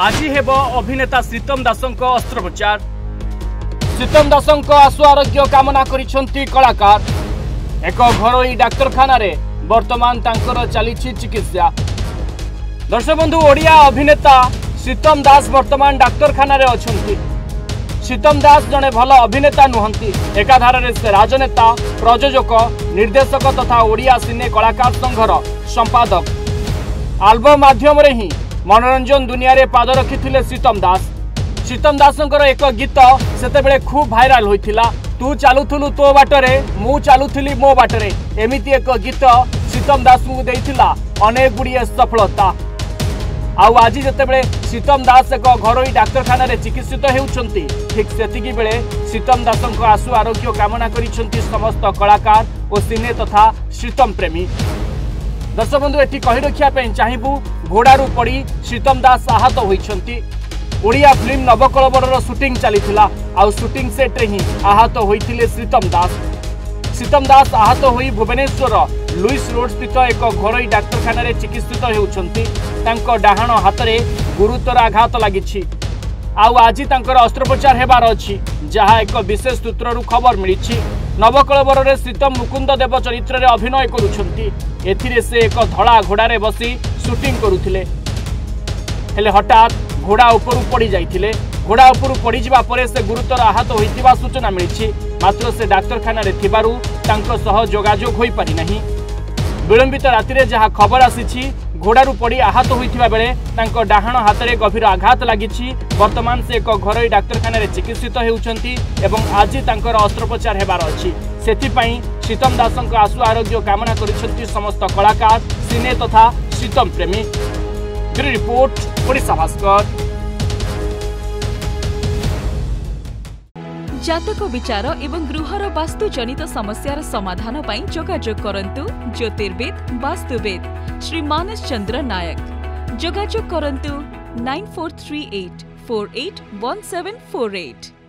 ଆଜି ହେବ ଅଭିନେତା ଶ୍ରୀତମ ଦାସଙ୍କ ଅସ୍ତ୍ରୋପଚାର ଶ୍ରୀତମ ଦାସଙ୍କ ଆଶୁ ଆରୋଗ୍ୟ କାମନା କରିଛନ୍ତି କଳାକାର ଏକ ଘରୋଇ ଡାକ୍ତରଖାନାରେ ବର୍ତ୍ତମାନ ତାଙ୍କର ଚାଲିଛି ଚିକିତ୍ସା ଦର୍ଶକ ବନ୍ଧୁ ଓଡ଼ିଆ ଅଭିନେତା ଶ୍ରୀତମ ଦାସ ବର୍ତ୍ତମାନ ଡାକ୍ତରଖାନାରେ ଅଛନ୍ତି ଶ୍ରୀତମ ଦାସ ଜଣେ ଭଲ ଅଭିନେତା ନୁହନ୍ତି ଏକାଧାରରେ ସେ ରାଜନେତା ପ୍ରଯୋଜକ ନିର୍ଦ୍ଦେଶକ ତଥା ଓଡ଼ିଆ ସିନେ କଳାକାର ସଂଘର ସମ୍ପାଦକ ଆଲବମ୍ ମାଧ୍ୟମରେ ହିଁ ମନୋରଞ୍ଜନ ଦୁନିଆରେ ପାଦ ରଖିଥିଲେ ଶ୍ରୀତମ ଦାସ। ଶ୍ରୀତମ ଦାସଙ୍କର ଏକ ଗୀତ ସେତେବେଳେ ଖୁବ୍ ଭାଇରାଲ ହୋଇଥିଲା। ତୁ ଚାଲୁଥିଲୁ ତୋ ବାଟରେ ମୁଁ ଚାଲୁଥିଲି ମୋ ବାଟରେ। ଏମିତି ଏକ ଗୀତ ଶ୍ରୀତମ ଦାସଙ୍କୁ ଦେଇଥିଲା ଅନେକ ଗୁଡ଼ିଏ ସଫଳତା। ଆଉ ଆଜି ଯେତେବେଳେ ଶ୍ରୀତମ ଦାସ ଏକ ଘରୋଇ ଡାକ୍ତରଖାନାରେ ଚିକିତ୍ସିତ ହେଉଛନ୍ତି ଠିକ୍ ସେତିକି ବେଳେ ଶ୍ରୀତମ ଦାସଙ୍କ ଆଶୁ ଆରୋଗ୍ୟ କାମନା କରିଛନ୍ତି ସମସ୍ତ କଳାକାର ଓ ସିନେ ତଥା ଶ୍ରୀତମ ପ୍ରେମୀ। ଦର୍ଶକ ବନ୍ଧୁ ଏଠି କହି ରଖିବା ପାଇଁ ଚାହିଁବୁ ଘୋଡ଼ାରୁ ପଡ଼ି ଶ୍ରୀତମ ଦାସ ଆହତ ହୋଇଛନ୍ତି। ଓଡ଼ିଆ ଫିଲ୍ମ ନବକଳବରର ସୁଟିଂ ଚାଲିଥିଲା ଆଉ ସୁଟିଂ ସେଟ୍ରେ ହିଁ ଆହତ ହୋଇଥିଲେ ଶ୍ରୀତମ ଦାସ। ଶ୍ରୀତମ ଦାସ ଆହତ ହୋଇ ଭୁବନେଶ୍ୱର ଲୁଇସ୍ ରୋଡ୍ ସ୍ଥିତ ଏକ ଘରୋଇ ଡାକ୍ତରଖାନାରେ ଚିକିତ୍ସିତ ହେଉଛନ୍ତି। ତାଙ୍କ ଡାହାଣ ହାତରେ ଗୁରୁତର ଆଘାତ ଲାଗିଛି। ଆଉ ଆଜି ତାଙ୍କର ଅସ୍ତ୍ରୋପଚାର ହେବାର ଅଛି ଯାହା ଏକ ବିଶେଷ ସୂତ୍ରରୁ ଖବର ମିଳିଛି। ନବକଳବରରେ ଶ୍ରୀତମ ମୁକୁନ୍ଦ ଦେବ ଚରିତ୍ରରେ ଅଭିନୟ କରୁଛନ୍ତି। ଏଥିରେ ସେ ଏକ ଧଳା ଘୋଡ଼ାରେ ବସି ସୁଟିଂ କରୁଥିଲେ। ହେଲେ ହଠାତ୍ ଘୋଡ଼ା ଉପରୁ ପଡ଼ି ଯାଇଥିଲେ। ଘୋଡ଼ା ଉପରୁ ପଡ଼ିଯିବା ପରେ ସେ ଗୁରୁତର ଆହତ ହୋଇଥିବା ସୂଚନା ମିଳିଛି। ମାତ୍ର ସେ ଡାକ୍ତରଖାନାରେ ଥିବାରୁ ତାଙ୍କ ସହ ଯୋଗାଯୋଗ ହୋଇପାରି ନାହିଁ ବିଳମ୍ବିତ ରାତିରେ ଯାହା ଖବର ଆସିଛି ঘোড়ারু পড়ি আহত হয়েছে বেড়ে তাঁর ডাহাণ হাতরে গভীর আঘাত লাগিছি বর্তমান সে এক ঘর ডাক্তারখানার চিকিৎসিত হচ্ছেন এবং আজ তাঁর অস্ত্রোপচার হবার অপাই শীতম দাসঙ্ক আশু আরোগ্য কামনা করেছেন সমস্ত কলাকার সিনে তথা শীতম প্রেমী রিপোর্ট ওড়শা ভাস্কর जातक विचार एवं गृहर वास्तु जनित समस्या समाधान जोजोग करतु ज्योतिर्विद, वास्तुविद, श्री मानस चंद्र नायक। जोजोग करतु nine four three eight, four eight one four eight.